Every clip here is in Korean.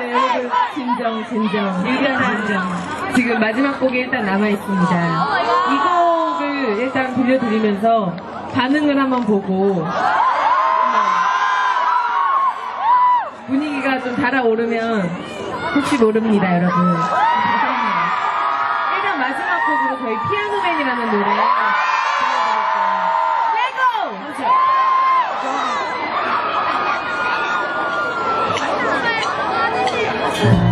네, 여러분, 진정, 진정. 일단 진정. 지금 마지막 곡이 일단 남아있습니다. 이 곡을 일단 들려드리면서 반응을 한번 보고, 네. 분위기가 좀 달아오르면 혹시 모릅니다, 여러분. 일단 마지막 곡으로 저희 피아노맨이라는 노래 혹시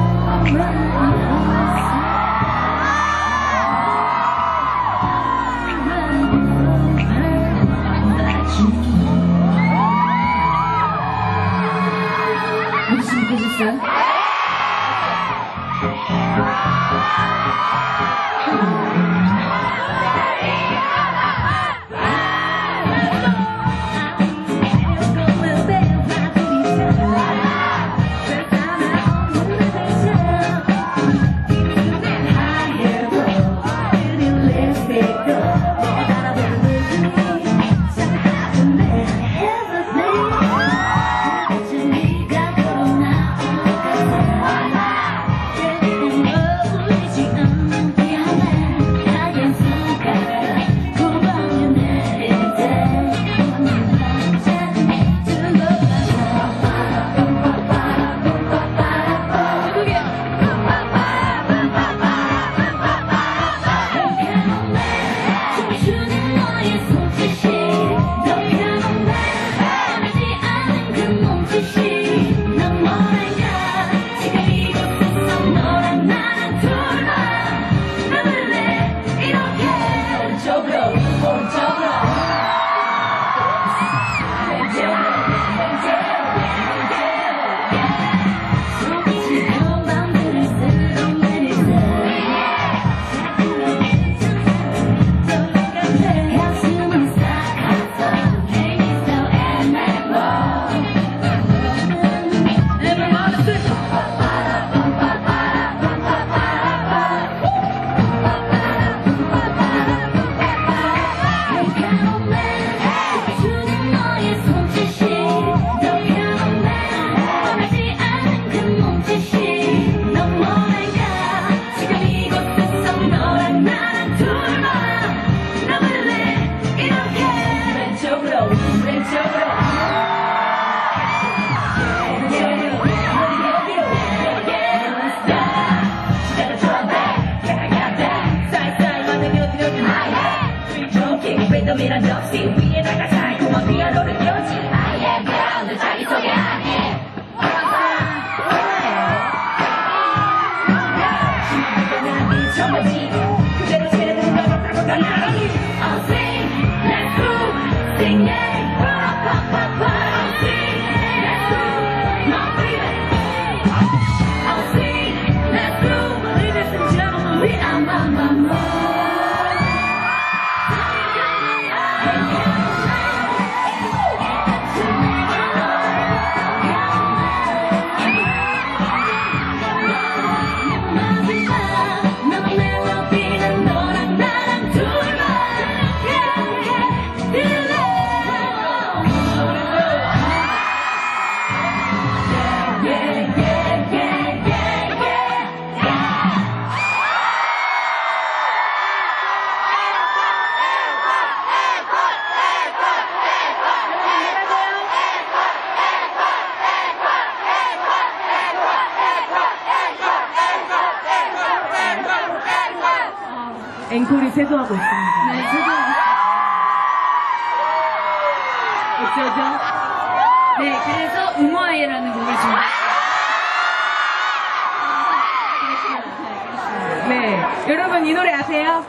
보셨어요? 리듬이란 접시 위에다가 달콤한 피아노를 켜지 I am ground 자기소개 안해 처음이지 그대로 세례를 걸었다고 다 나란히 I'll sing, let's go, sing it 앵콜이 세도하고 있습니다. 네, 저도 어쩌죠? 네, 그래서 우모아이라는 곡을 좀 네. 여러분 이 노래 아세요?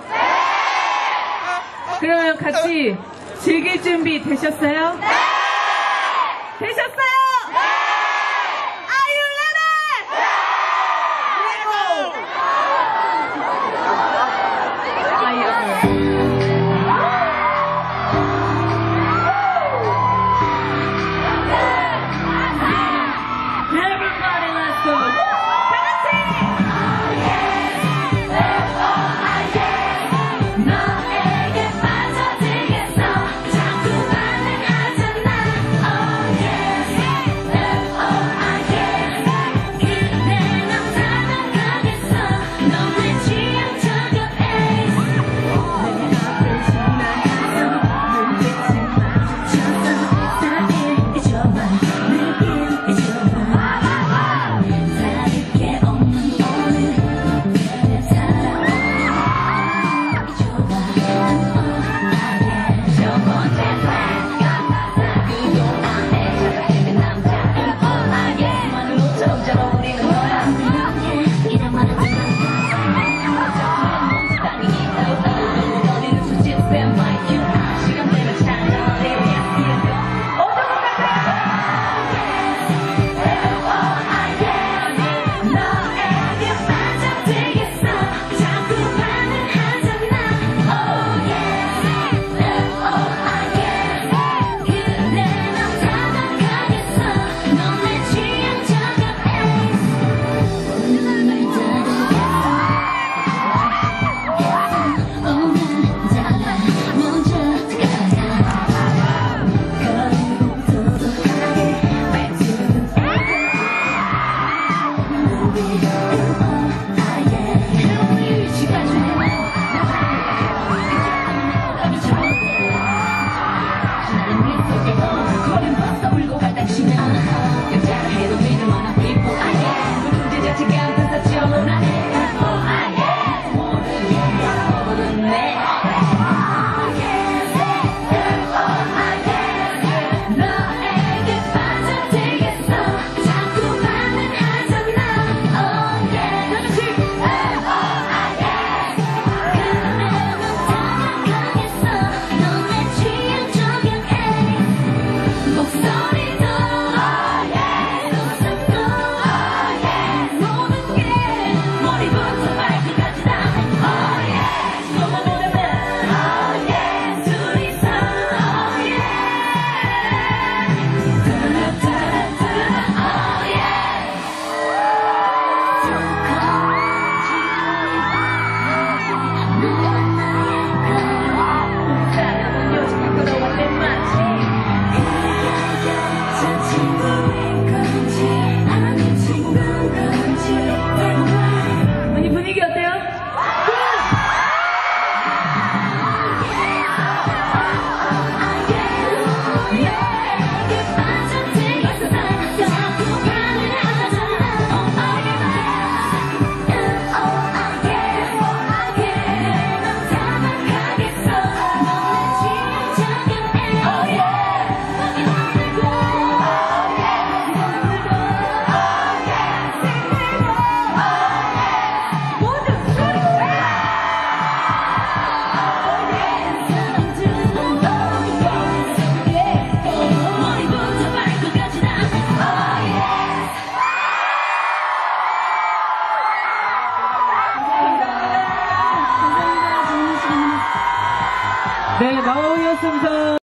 그러면 같이 즐길 준비 되셨어요? 되셨어요? Are you ready?